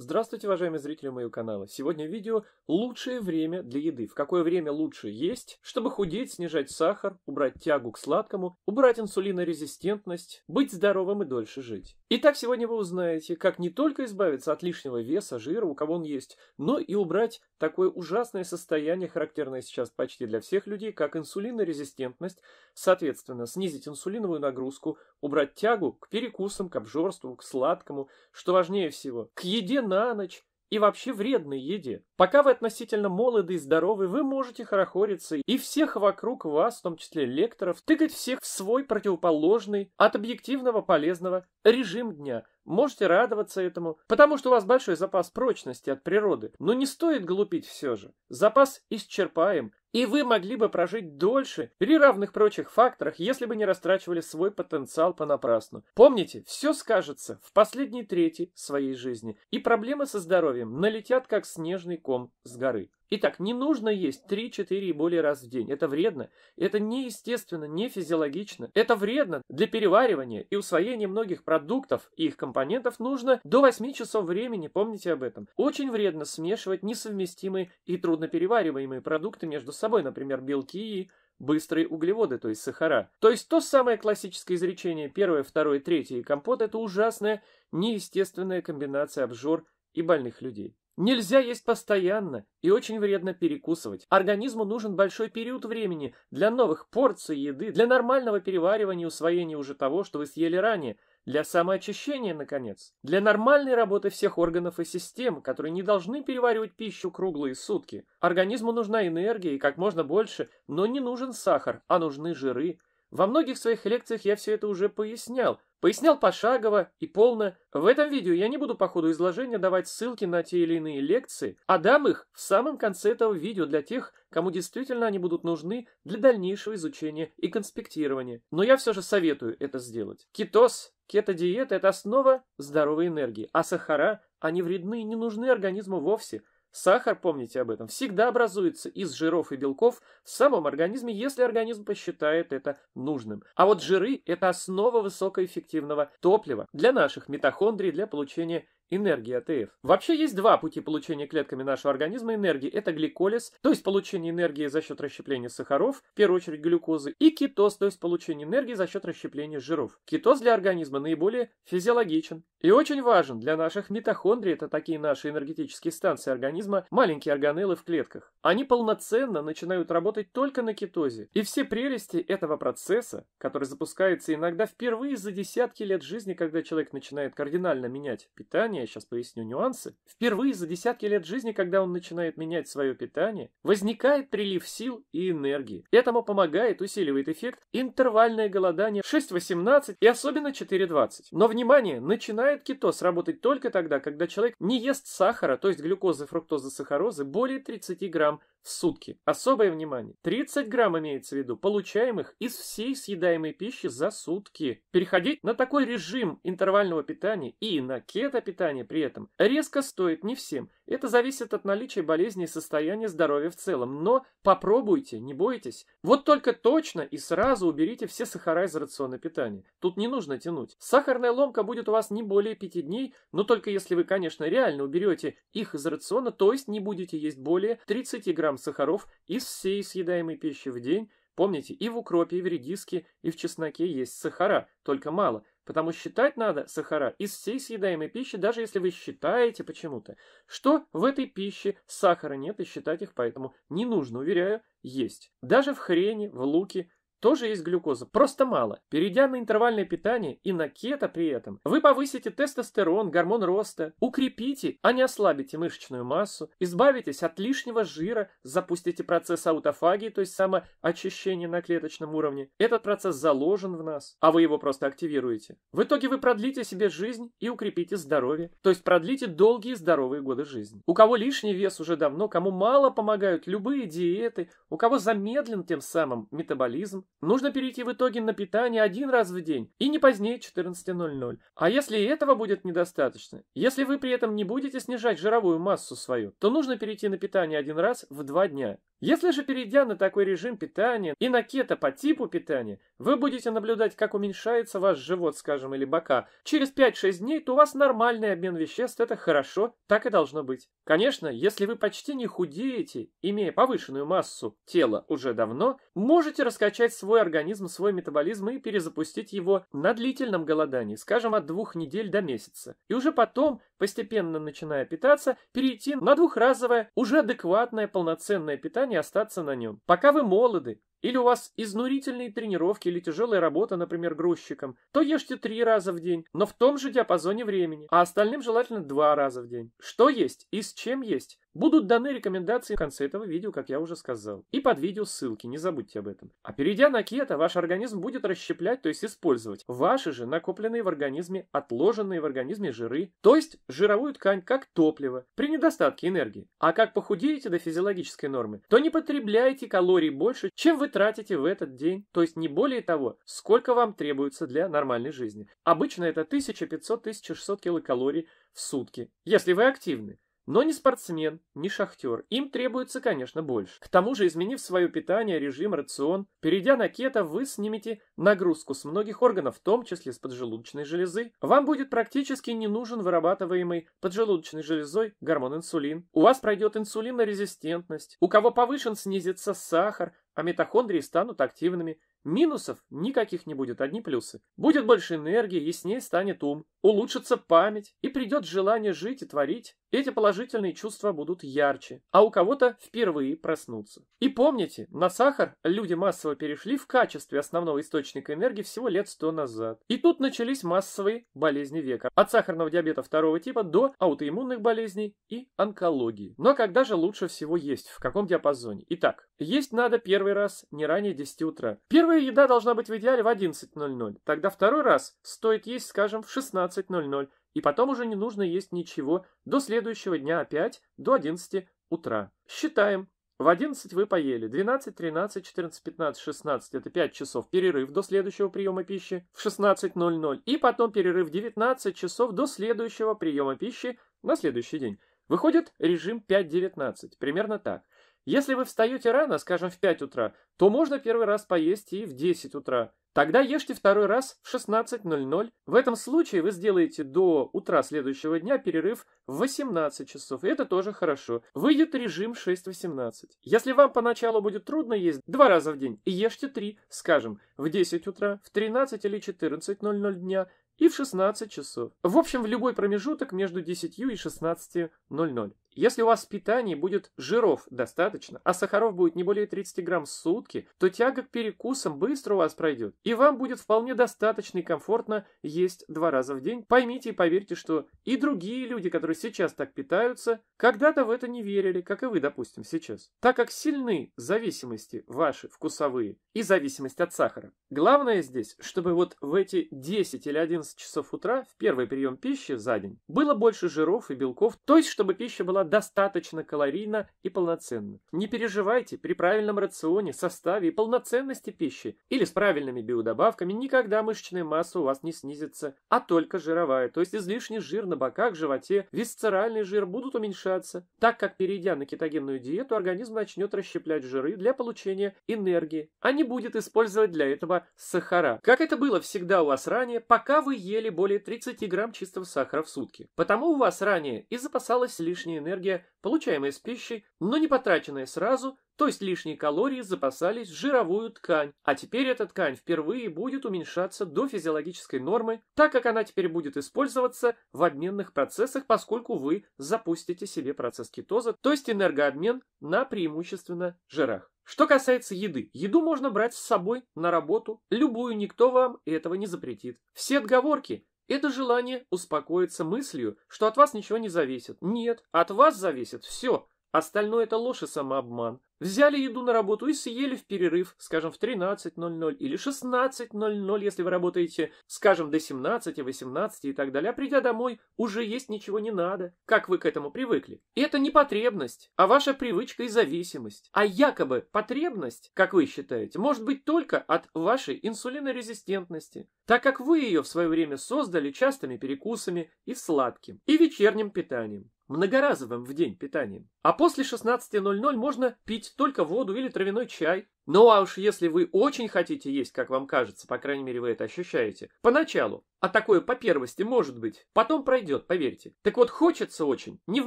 Здравствуйте, уважаемые зрители моего канала. Сегодня видео «Лучшее время для еды». В какое время лучше есть, чтобы худеть, снижать сахар, убрать тягу к сладкому, убрать инсулинорезистентность, быть здоровым и дольше жить. Итак, сегодня вы узнаете, как не только избавиться от лишнего веса, жира, у кого он есть, но и убрать такое ужасное состояние, характерное сейчас почти для всех людей, как инсулинорезистентность, соответственно, снизить инсулиновую нагрузку, убрать тягу к перекусам, к обжорству, к сладкому, что важнее всего, к еде на ночь и вообще вредной еде. Пока вы относительно молоды и здоровы, вы можете хорохориться и всех вокруг вас, в том числе лекторов, тыкать всех в свой противоположный от объективного полезного режим дня. Можете радоваться этому, потому что у вас большой запас прочности от природы. Но не стоит глупить все же. Запас исчерпаем, и вы могли бы прожить дольше при равных прочих факторах, если бы не растрачивали свой потенциал понапрасну. Помните, все скажется в последней трети своей жизни, и проблемы со здоровьем налетят как снежный ком с горы. Итак, не нужно есть 3-4 и более раз в день. Это вредно, это неестественно, не физиологично. Это вредно для переваривания и усвоения многих продуктов и их компонентов нужно до 8 часов времени, помните об этом. Очень вредно смешивать несовместимые и трудноперевариваемые продукты между собой, например, белки и быстрые углеводы, то есть сахара. То есть то самое классическое изречение первое, второе, третье и компот – это ужасная, неестественная комбинация обжор и больных людей. Нельзя есть постоянно и очень вредно перекусывать. Организму нужен большой период времени для новых порций еды, для нормального переваривания и усвоения уже того, что вы съели ранее, для самоочищения, наконец, для нормальной работы всех органов и систем, которые не должны переваривать пищу круглые сутки. Организму нужна энергия и как можно больше, но не нужен сахар, а нужны жиры. Во многих своих лекциях я все это уже пояснял, Пояснял пошагово и полно. В этом видео я не буду по ходу изложения давать ссылки на те или иные лекции, а дам их в самом конце этого видео для тех, кому действительно они будут нужны для дальнейшего изучения и конспектирования. Но я все же советую это сделать. Кетоз, кето-диета – это основа здоровой энергии, а сахара, они вредны и не нужны организму вовсе – Сахар, помните об этом, всегда образуется из жиров и белков в самом организме, если организм посчитает это нужным. А вот жиры – это основа высокоэффективного топлива для наших митохондрий для получения энергии АТФ. Вообще есть два пути получения клетками нашего организма энергии. Это гликолиз, то есть получение энергии за счет расщепления сахаров, в первую очередь глюкозы, и кетоз, то есть получение энергии за счет расщепления жиров. Кетоз для организма наиболее физиологичен и очень важен для наших митохондрий, это такие наши энергетические станции организма, маленькие органеллы в клетках. Они полноценно начинают работать только на кетозе. И все прелести этого процесса, который запускается иногда впервые за десятки лет жизни, когда человек начинает кардинально менять питание, питания, сейчас поясню нюансы, впервые за десятки лет жизни, когда он начинает менять свое питание, возникает прилив сил и энергии. Этому помогает, усиливает эффект интервальное голодание 6-18 и особенно 4-20. Но, внимание, начинает кетоз работать только тогда, когда человек не ест сахара, то есть глюкозы, фруктозы, сахарозы, более 30 грамм в сутки. Особое внимание. 30 грамм имеется в виду, получаемых из всей съедаемой пищи за сутки. Переходить на такой режим интервального питания и на кето-питание при этом резко стоит не всем. Это зависит от наличия болезни и состояния здоровья в целом. Но попробуйте, не бойтесь. Вот только точно и сразу уберите все сахара из рациона питания. Тут не нужно тянуть. Сахарная ломка будет у вас не более 5 дней, но только если вы, конечно, реально уберете их из рациона, то есть не будете есть более 30 грамм сахаров из всей съедаемой пищи в день. Помните, и в укропе, и в редиске, и в чесноке есть сахара, только мало. Потому считать надо сахара из всей съедаемой пищи, даже если вы считаете почему-то, что в этой пище сахара нет и считать их поэтому не нужно, уверяю, есть. Даже в хрене, в луке, тоже есть глюкоза, просто мало. Перейдя на интервальное питание и на кето при этом, вы повысите тестостерон, гормон роста, укрепите, а не ослабите мышечную массу, избавитесь от лишнего жира, запустите процесс аутофагии, то есть самоочищение на клеточном уровне. Этот процесс заложен в нас, а вы его просто активируете. В итоге вы продлите себе жизнь и укрепите здоровье, то есть продлите долгие здоровые годы жизни. У кого лишний вес уже давно, кому мало помогают любые диеты, у кого замедлен тем самым метаболизм, нужно перейти в итоге на питание один раз в день и не позднее 14.00. А если этого будет недостаточно, если вы при этом не будете снижать жировую массу свою, то нужно перейти на питание один раз в два дня. Если же перейдя на такой режим питания и на кето по типу питания, вы будете наблюдать, как уменьшается ваш живот, скажем, или бока, через 5-6 дней, то у вас нормальный обмен веществ, это хорошо, так и должно быть. Конечно, если вы почти не худеете, имея повышенную массу тела уже давно, можете раскачать свой организм, свой метаболизм и перезапустить его на длительном голодании, скажем, от двух недель до месяца. И уже потом, постепенно начиная питаться, перейти на двухразовое, уже адекватное полноценное питание, желание остаться на нем. Пока вы молоды, или у вас изнурительные тренировки или тяжелая работа, например, грузчиком, то ешьте три раза в день, но в том же диапазоне времени, а остальным желательно два раза в день. Что есть и с чем есть, Будут даны рекомендации в конце этого видео, как я уже сказал. И под видео ссылки, не забудьте об этом. А перейдя на кето, ваш организм будет расщеплять, то есть использовать ваши же накопленные в организме, отложенные в организме жиры, то есть жировую ткань как топливо при недостатке энергии. А как похудеете до физиологической нормы, то не потребляйте калорий больше, чем вы тратите в этот день, то есть не более того, сколько вам требуется для нормальной жизни. Обычно это 1500-1600 килокалорий в сутки, если вы активны. Но не спортсмен, не шахтер. Им требуется, конечно, больше. К тому же, изменив свое питание, режим, рацион, перейдя на кето, вы снимете нагрузку с многих органов, в том числе с поджелудочной железы. Вам будет практически не нужен вырабатываемый поджелудочной железой гормон инсулин. У вас пройдет инсулинорезистентность. У кого повышен, снизится сахар, а митохондрии станут активными. Минусов никаких не будет, одни плюсы. Будет больше энергии, яснее станет ум, улучшится память и придет желание жить и творить. Эти положительные чувства будут ярче, а у кого-то впервые проснутся. И помните, на сахар люди массово перешли в качестве основного источника энергии всего лет сто назад. И тут начались массовые болезни века. От сахарного диабета второго типа до аутоиммунных болезней и онкологии. Но когда же лучше всего есть? В каком диапазоне? Итак, есть надо первый раз не ранее 10 утра. Первая еда должна быть в идеале в 11.00. Тогда второй раз стоит есть, скажем, в 16.00. И потом уже не нужно есть ничего до следующего дня опять до 11 утра. Считаем. В 11 вы поели, 12, 13, 14, 15, 16 это 5 часов перерыв до следующего приема пищи в 16.00 и потом перерыв 19 часов до следующего приема пищи на следующий день. Выходит режим 5.19, примерно так. Если вы встаете рано, скажем, в 5 утра, то можно первый раз поесть и в 10 утра. Тогда ешьте второй раз в 16.00. В этом случае вы сделаете до утра следующего дня перерыв в 18 часов, и это тоже хорошо. Выйдет режим 6.18. Если вам поначалу будет трудно есть два раза в день, ешьте три, скажем, в 10 утра, в 13 или 14.00 дня и в 16 часов. В общем, в любой промежуток между 10 и 16.00. Если у вас в питании будет жиров достаточно, а сахаров будет не более 30 грамм в сутки, то тяга к перекусам быстро у вас пройдет, и вам будет вполне достаточно и комфортно есть два раза в день. Поймите и поверьте, что и другие люди, которые сейчас так питаются, когда-то в это не верили, как и вы, допустим, сейчас. Так как сильны зависимости ваши вкусовые и зависимость от сахара. Главное здесь, чтобы вот в эти 10 или 11 часов утра в первый прием пищи за день было больше жиров и белков, то есть чтобы пища была достаточно калорийна и полноценна. Не переживайте, при правильном рационе, составе и полноценности пищи или с правильными биодобавками никогда мышечная масса у вас не снизится, а только жировая, то есть излишний жир на боках, животе, висцеральный жир будут уменьшаться, так как перейдя на кетогенную диету, организм начнет расщеплять жиры для получения энергии, а не будет использовать для этого сахара, как это было всегда у вас ранее, пока вы ели более 30 грамм чистого сахара в сутки. Потому у вас ранее и запасалась лишняя энергия получаемая с пищей, но не потраченная сразу, то есть лишние калории запасались в жировую ткань, а теперь эта ткань впервые будет уменьшаться до физиологической нормы, так как она теперь будет использоваться в обменных процессах, поскольку вы запустите себе процесс кетоза, то есть энергообмен на преимущественно жирах. Что касается еды, еду можно брать с собой на работу, любую, никто вам этого не запретит. Все отговорки это желание успокоиться мыслью, что от вас ничего не зависит. Нет, от вас зависит все. Остальное это ложь и самообман. Взяли еду на работу и съели в перерыв, скажем, в 13.00 или 16.00, если вы работаете, скажем, до 17, 18 и так далее. А придя домой, уже есть ничего не надо. Как вы к этому привыкли? И это не потребность, а ваша привычка и зависимость. А якобы потребность, как вы считаете, может быть только от вашей инсулинорезистентности, так как вы ее в свое время создали частыми перекусами и сладким, и вечерним питанием многоразовым в день питанием. А после 16.00 можно пить только воду или травяной чай. Ну а уж если вы очень хотите есть, как вам кажется, по крайней мере вы это ощущаете, поначалу, а такое по первости может быть, потом пройдет, поверьте. Так вот, хочется очень, не в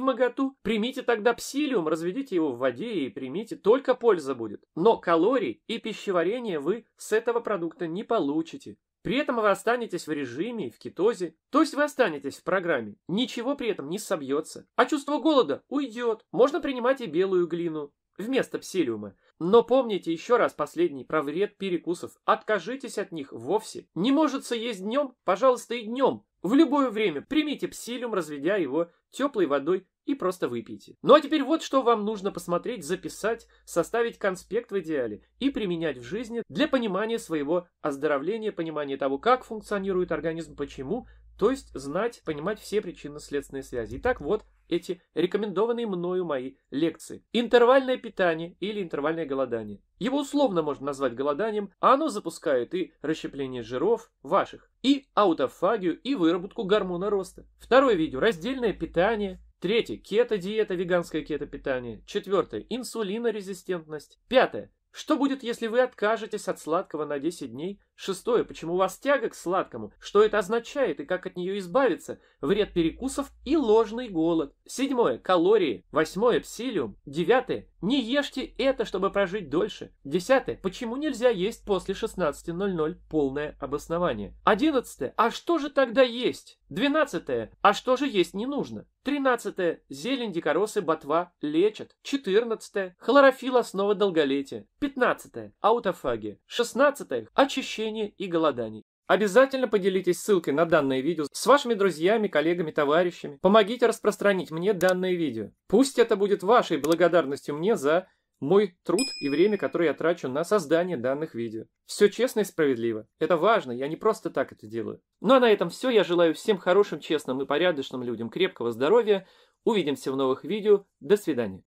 моготу, примите тогда псилиум, разведите его в воде и примите, только польза будет. Но калорий и пищеварения вы с этого продукта не получите. При этом вы останетесь в режиме, в кетозе, то есть вы останетесь в программе. Ничего при этом не собьется. А чувство голода уйдет. Можно принимать и белую глину вместо псилиума. Но помните еще раз последний про вред перекусов. Откажитесь от них вовсе. Не может есть днем? Пожалуйста, и днем. В любое время примите псилиум, разведя его теплой водой и просто выпейте. Ну а теперь вот что вам нужно посмотреть, записать, составить конспект в идеале и применять в жизни для понимания своего оздоровления, понимания того, как функционирует организм, почему, то есть знать, понимать все причинно-следственные связи. Итак, вот эти рекомендованные мною мои лекции. Интервальное питание или интервальное голодание. Его условно можно назвать голоданием, а оно запускает и расщепление жиров ваших, и аутофагию, и выработку гормона роста. Второе видео – раздельное питание, Третье. Кето-диета, веганское кето-питание. Четвертое. Инсулинорезистентность. Пятое. Что будет, если вы откажетесь от сладкого на 10 дней? Шестое. Почему у вас тяга к сладкому? Что это означает и как от нее избавиться? Вред перекусов и ложный голод. Седьмое. Калории. Восьмое. Псилиум. Девятое. Не ешьте это, чтобы прожить дольше. Десятое. Почему нельзя есть после 16.00? Полное обоснование. Одиннадцатое. А что же тогда есть? Двенадцатое. А что же есть не нужно? Тринадцатое. Зелень, дикоросы, ботва лечат. Четырнадцатое. Хлорофилл основа долголетия. Пятнадцатое. Аутофагия. Шестнадцатое. Очищение и голодание. Обязательно поделитесь ссылкой на данное видео с вашими друзьями, коллегами, товарищами. Помогите распространить мне данное видео. Пусть это будет вашей благодарностью мне за мой труд и время, которое я трачу на создание данных видео. Все честно и справедливо. Это важно, я не просто так это делаю. Ну а на этом все. Я желаю всем хорошим, честным и порядочным людям крепкого здоровья. Увидимся в новых видео. До свидания.